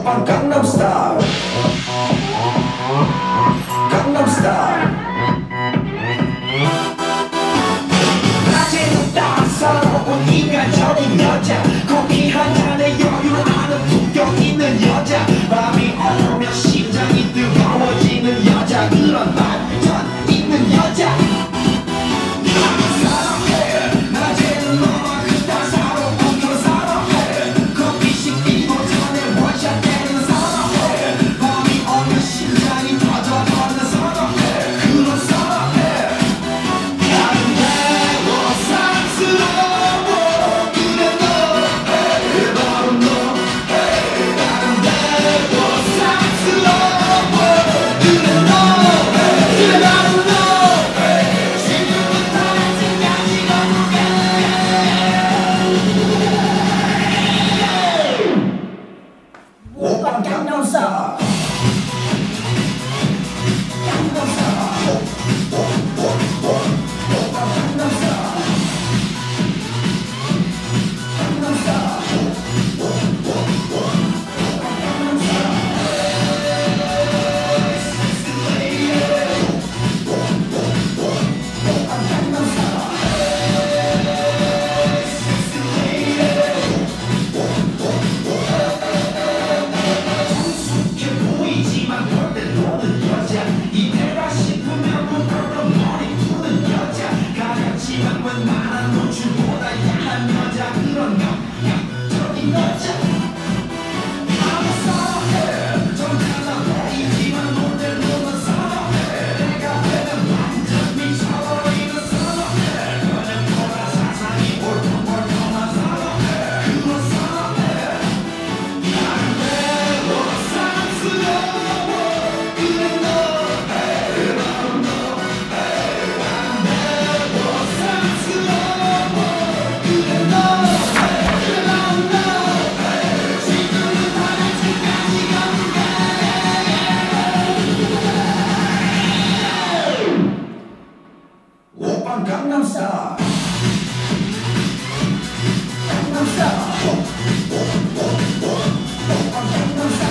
Japan Gangnam Style. Gangnam Style. 何者?